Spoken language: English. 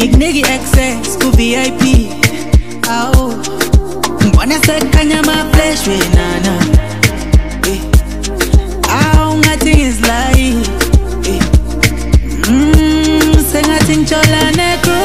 Gig nigga excess, ku VIP Oh, Ao Mbona sekanya my flesh we nana eh. Ao ngathi ngizlayi eh. mm, Sengathi ngitshola necro